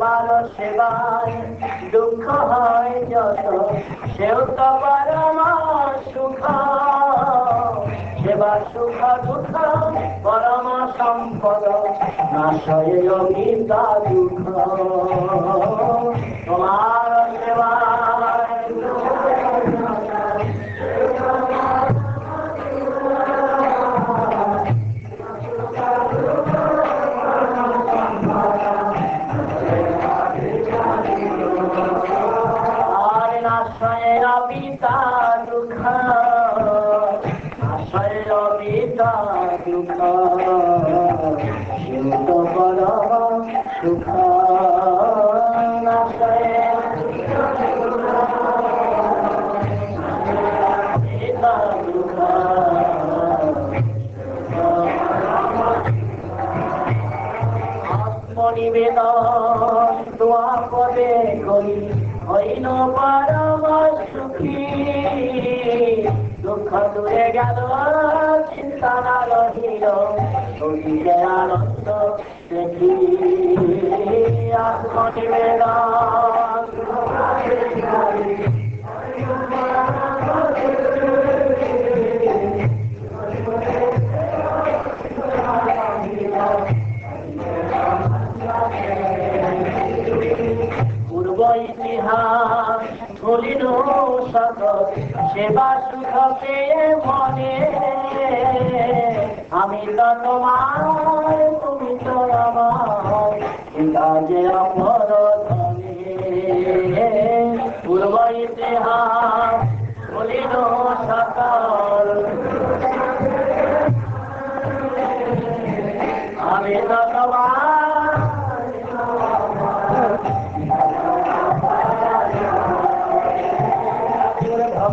তোমার সেবায় দুঃখ হয় যত, সেও তো পরমার সুখ। সেবা সুখ দুঃখ, পরম সম্পদ, নাশয় দুঃখ। তোমার সেবায় আত্মনিবেদন দোয়া পদে করি। হইল পরম সুখী দুঃখ দূরে গেল, চিন্তা না রহিল। হইলে আনন্দ দেখি। আত্মনিবেদন। সেবা সুখ পেয়ে মনে আমি তো তোমার তুমি তো আমার। কাজে অপর পূর্ব ইতিহাস ধরিল সকল। আমি তো তোমার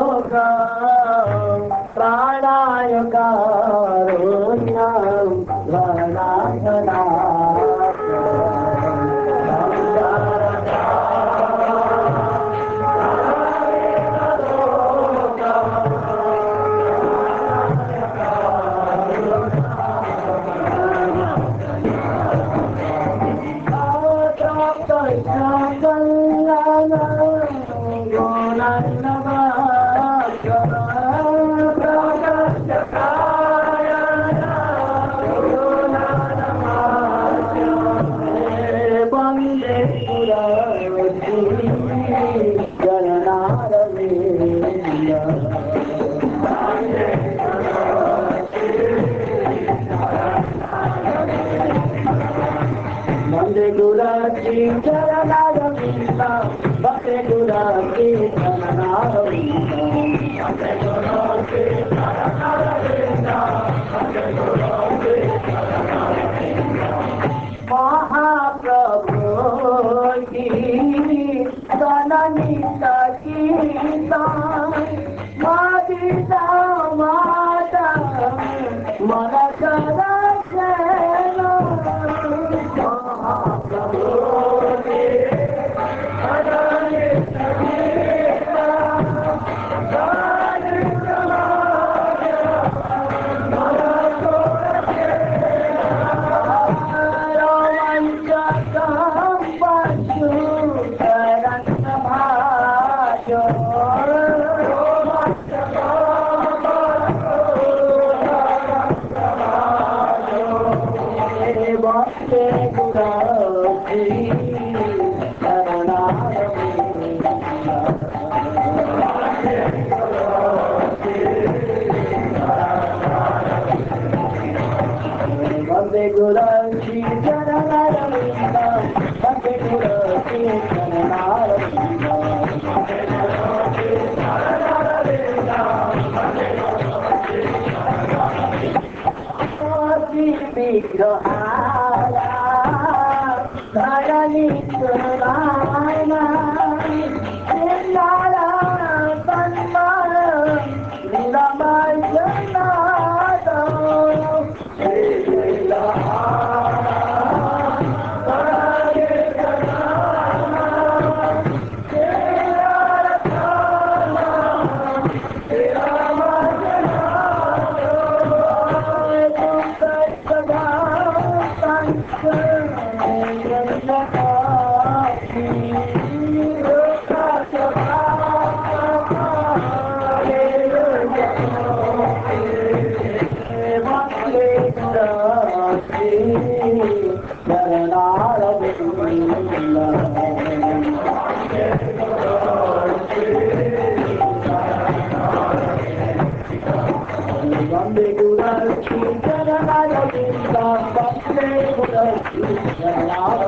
সংসার Thank you. महाप्रभु जलना सननी महा Bande take Shri Jananaravinda Bande Guran Thank you.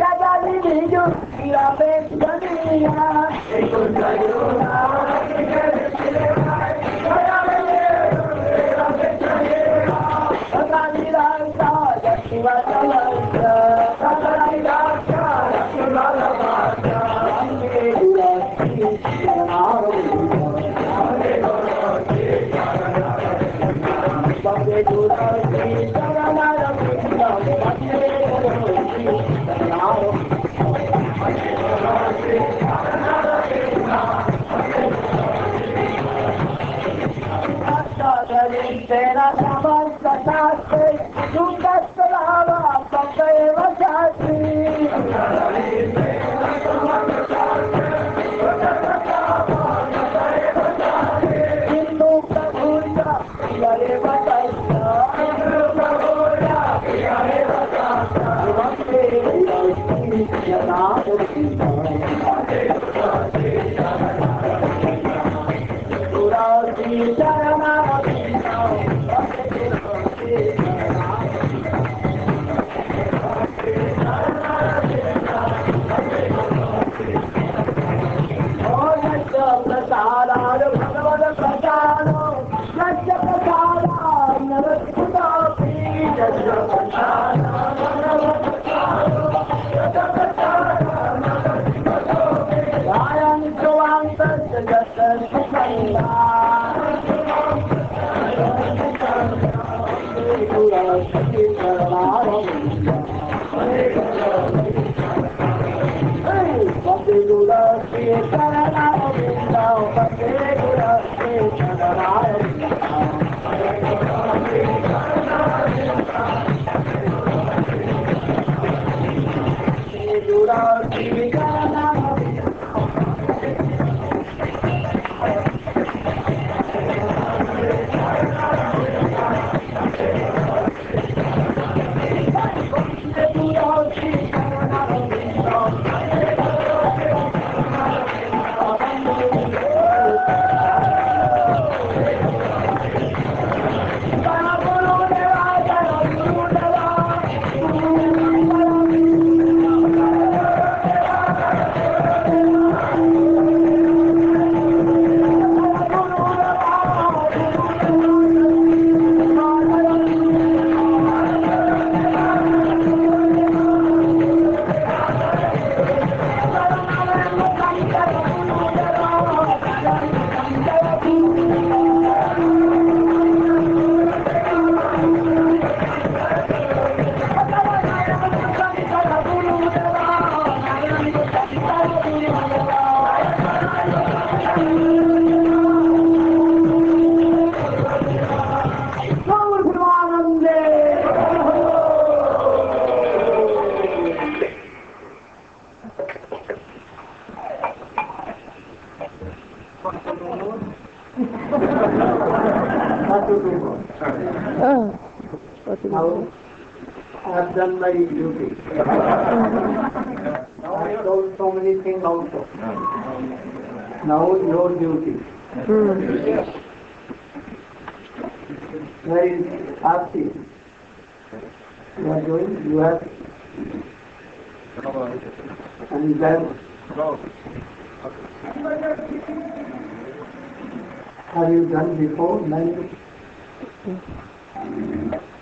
Cada niño la ventanilla encontrará गुरि कर Now, I have done my duty. I told so many things also. Now your duty. Where is Aarti? You are doing, you have, and then have you done before? Nine?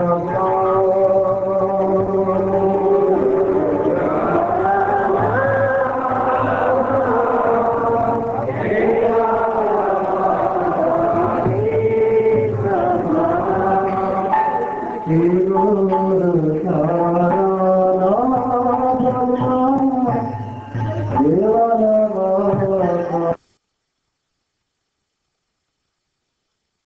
para